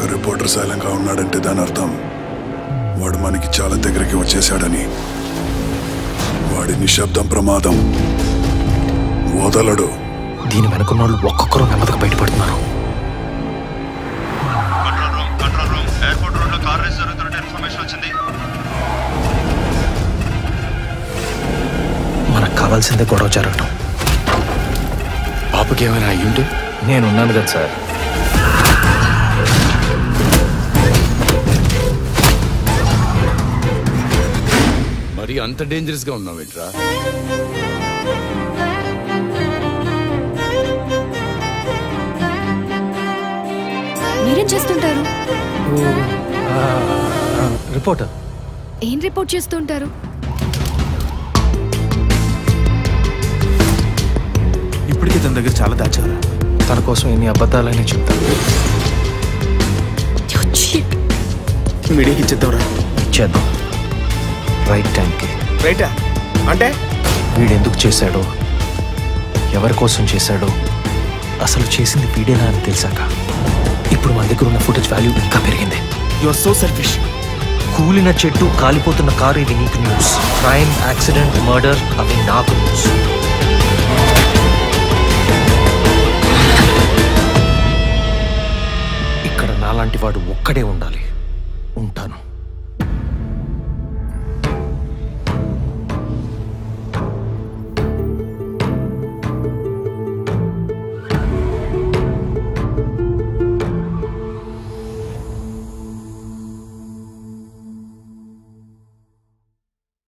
ఒక రిపోర్టర్ సైలంగా ఉన్నాడంటే దాని అర్థం. వాడు మనకి చాలా దగ్గరికి వచ్చేసాడని వాడి నిశ్శబ్దం ప్రమాదం. వదలడు. దీని వెనుకున్న వాళ్ళు ఒక్కొక్కరు నెమ్మదిగా బయటపడుతున్నారు. Control room control room. Airport రోడ్లో కార్ రేస్ జరుగుతున్నట్టు ఇన్ఫర్మేషన్ వచ్చింది. మనకు కావాల్సిందే గొడవ జరగటం. పాపకి ఏమైనా అయ్యుంటే? నేనున్నాను కదా సార్. మరి అంత డేంజరస్గా ఉన్నావేంట్రా? మీరేం చేస్తుంటారు? రిపోర్టర్. ఏం రిపోర్ట్ చేస్తుంటారు? ఇప్పటికే తన దగ్గర చాలా దాచారా. తన కోసం ఎన్ని అబద్ధాలని చెప్తాను మీడియాకి ఇచ్చేద్దాంరా. ఇచ్చేద్దాం. రైట్ టైంకి రైటా అంటే? వీడు ఎందుకు చేశాడో? ఎవరి కోసం చేశాడో? అసలు చేసింది వీడేనా అని తెలిసాక. ఇప్పుడు మన దగ్గర ఉన్న ఫుటేజ్ వాల్యూ ఇంకా పెరిగింది. యు ఆర్ సో సెల్ఫిష్ కూలిన చెట్టు కాలిపోతున్న కారు ఇవి నీకు న్యూస్ క్రైమ్ యాక్సిడెంట్ మర్డర్ అవి నాకు న్యూస్ ఇక్కడ నాలాంటి వాడు ఒక్కడే ఉండాలి.